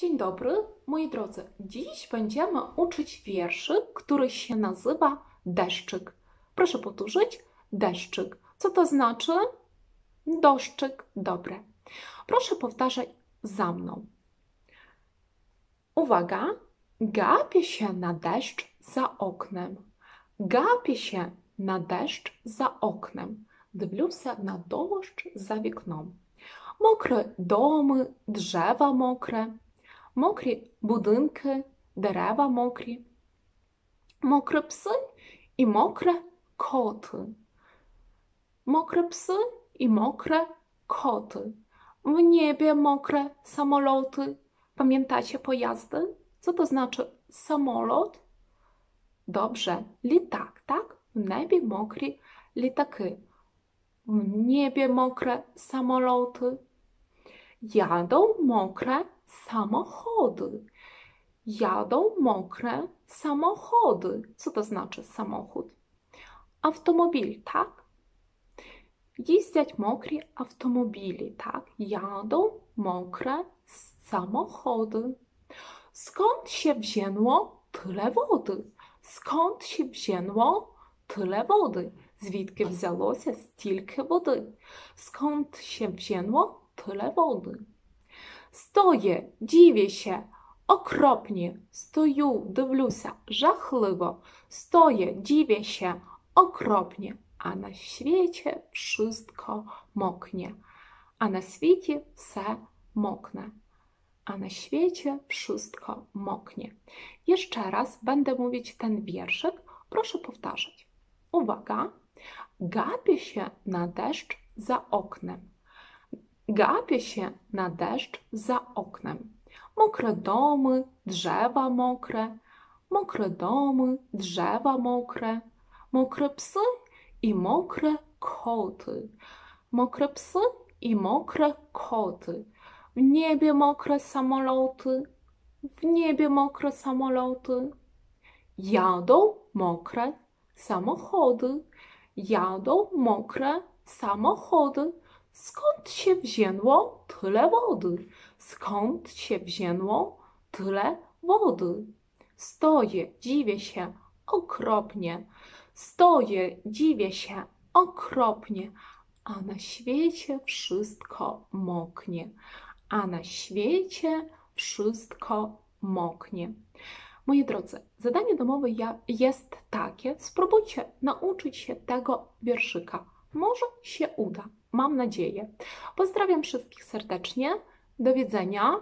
Dzień dobry, moi drodzy. Dziś będziemy uczyć wierszy, który się nazywa deszczyk. Proszę powtórzyć deszczyk. Co to znaczy? Doszczyk. Dobre. Proszę powtarzać za mną. Uwaga, gapię się na deszcz za oknem. Gapię się на дощ за окном. Дивлюся на дощ за вікном. Мокре доми, дерева мокре, мокрі будинки, дерева мокрі, мокре пси і мокре коти. Мокре пси і мокре коти. W niebie mokre samoloty. Pamiętacie pojazdy? Co to znaczy samolot? Dobrze, litak, tak? W niebie mokre litaki. W niebie mokre samoloty. Jadą mokre samochody. Jadą mokre samochody. Co to znaczy samochód? Automobil, tak? Їздять мокрі автомобілі, так? Jadą mokre samochody. Skąd się wzięło tyle wody? Skąd się wzięło tyle wody? Звідки взялося стільки води? Skąd się wzięło tyle wody? Stoję, dziwię się, okropnie. Stою, дивлюся, жахливо. Stoję, dziwię się, okropnie. A na świecie wszystko moknie. A na świecie все mokne. A na świecie wszystko moknie. Jeszcze raz będę mówić ten wierszyk. Proszę powtarzać. Uwaga. Gapię się na deszcz za oknem. Gapię się na deszcz za oknem. Mokre domy, drzewa mokre, mokre domy, drzewa mokre, mokre psy i mokre koty. Mokre psy i mokre koty. W niebie mokre samoloty, w niebie mokre samoloty. Jadą mokre samochody, jadą mokre samochody. Skąd się wzięło tyle wody? Skąd się wzięło tyle wody? Stoję, dziwię się okropnie. Stoję, dziwię się okropnie, a na świecie wszystko moknie. A na świecie wszystko moknie. Moi drodzy, zadanie domowe jest takie. Spróbujcie nauczyć się tego wierszyka. Może się uda. Mam nadzieję. Pozdrawiam wszystkich serdecznie. Do widzenia.